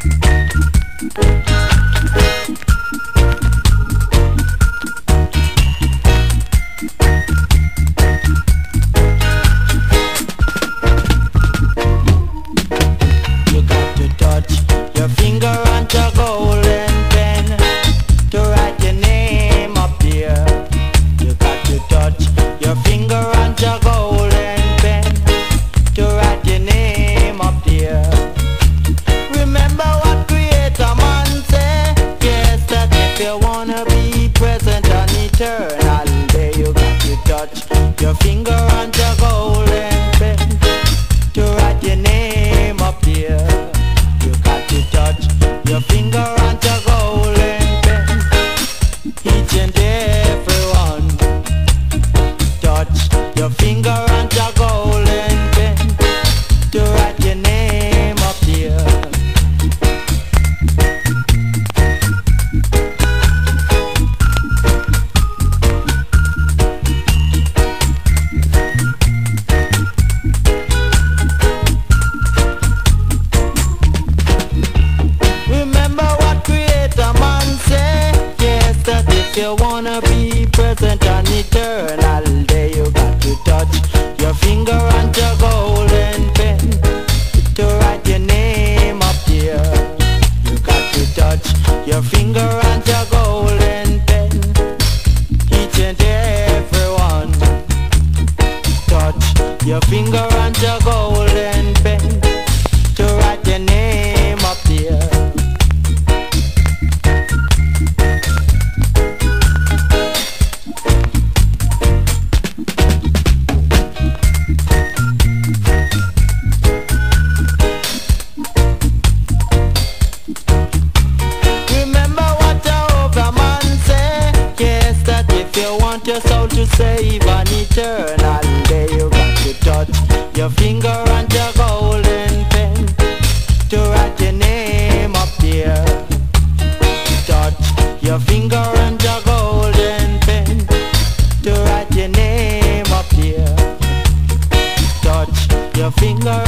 thank you if want your finger and your golden pen. Touch your finger and your golden pen to write your name. Save an eternal day You got to touch your finger on your golden pen To write your name up there Touch your finger on your golden pen To write your name up there Touch your finger